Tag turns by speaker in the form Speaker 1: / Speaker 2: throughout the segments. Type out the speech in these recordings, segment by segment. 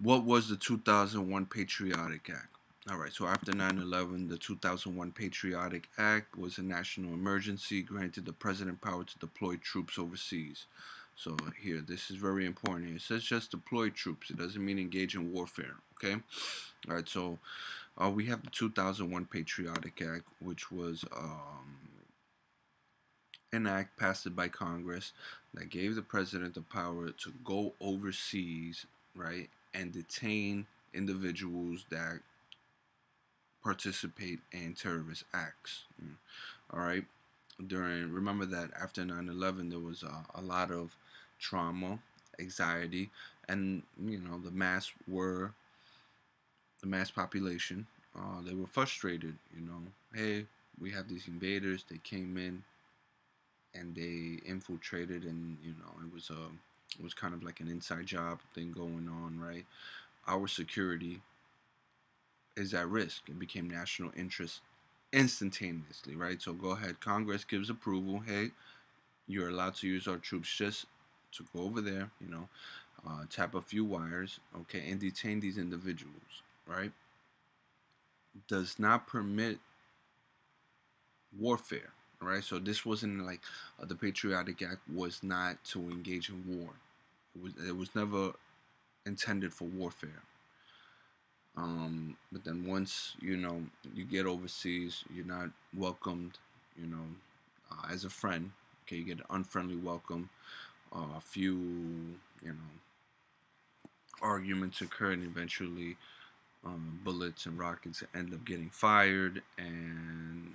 Speaker 1: what was the 2001 Patriotic Act? All right, so after 9 11, the 2001 Patriotic Act was a national emergency, granted the president power to deploy troops overseas. So here, this is very important. It says just deploy troops. It doesn't mean engage in warfare. Okay. All right. So uh, we have the 2001 Patriotic Act, which was um, an act passed by Congress that gave the president the power to go overseas, right, and detain individuals that participate in terrorist acts. Mm. All right. During remember that after 9/11 there was a, a lot of trauma, anxiety, and you know the mass were the mass population. Uh, they were frustrated. You know, hey, we have these invaders. They came in and they infiltrated, and you know it was a it was kind of like an inside job thing going on, right? Our security is at risk. It became national interest instantaneously, right? So go ahead. Congress gives approval. Hey, you're allowed to use our troops just to go over there, you know, uh, tap a few wires, okay, and detain these individuals, right? Does not permit warfare, right? So this wasn't like uh, the Patriotic Act was not to engage in war. It was, never intended for warfare. Um, but then once you know you get overseas, you're not welcomed, you know, uh, as a friend. Okay, you get an unfriendly welcome uh, a few, you know, arguments occur, and eventually um, bullets and rockets end up getting fired, and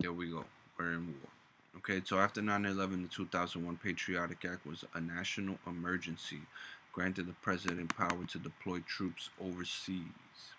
Speaker 1: there we go. We're in war. Okay, so after 9/11, the 2001 Patriotic Act was a national emergency, granted the president power to deploy troops overseas.